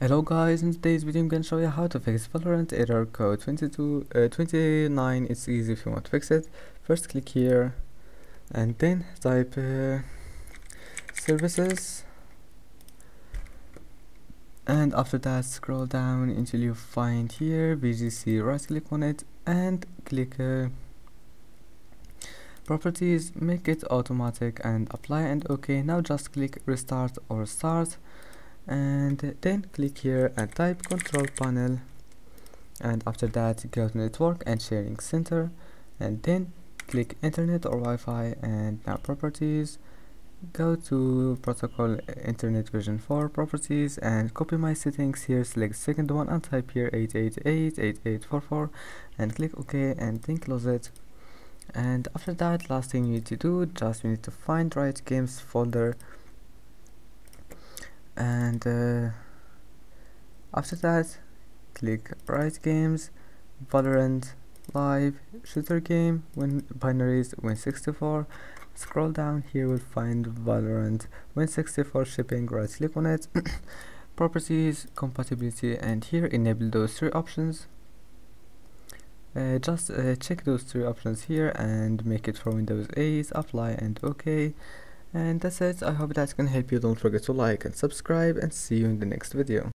Hello guys, in today's video I'm to show you how to fix Valorant error code 22, uh, 29, it's easy if you want to fix it. First click here and then type uh, services and after that scroll down until you find here VGC, right click on it and click uh, properties, make it automatic and apply and ok. Now just click restart or start and then click here and type control panel. And after that go to network and sharing center. And then click internet or Wi-Fi and now properties. Go to protocol eh, internet version 4 properties and copy my settings here. Select second one and type here 888.8844 and click ok and then close it. And after that last thing you need to do just you need to find Riot Games folder and uh, after that click Riot Games Valorant live shooter game win binaries win64 scroll down here we'll find Valorant win64 shipping right click on it. Properties compatibility and here enable those three options. Uh, just uh, check those three options here and make it for Windows 8 apply and OK and that's it, I hope that's gonna help you, don't forget to like and subscribe and see you in the next video.